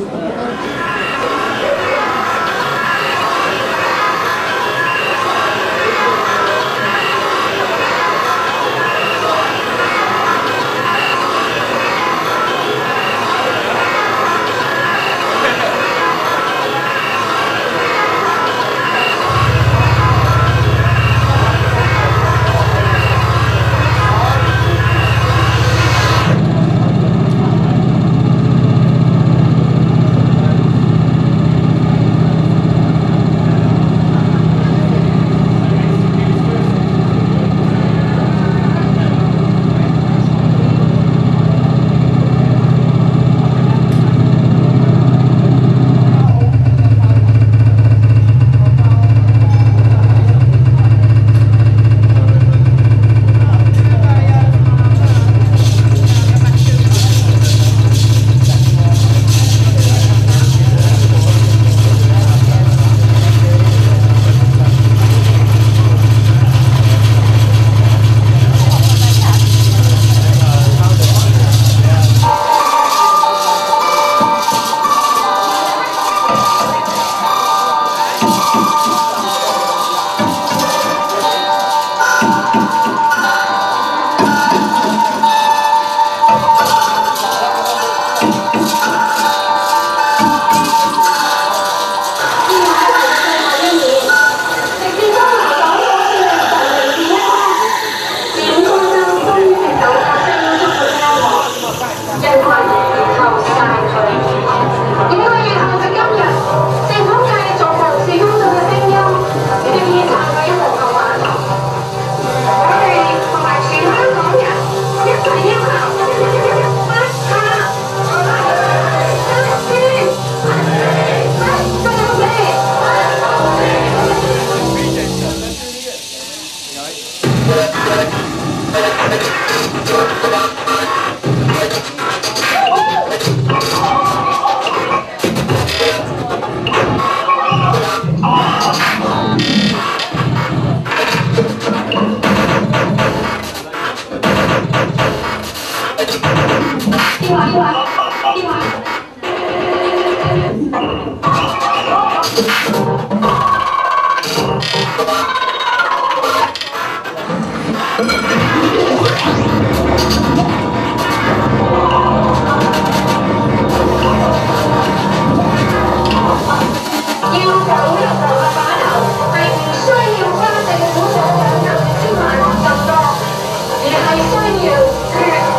Uh, I saw you.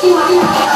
Cincin.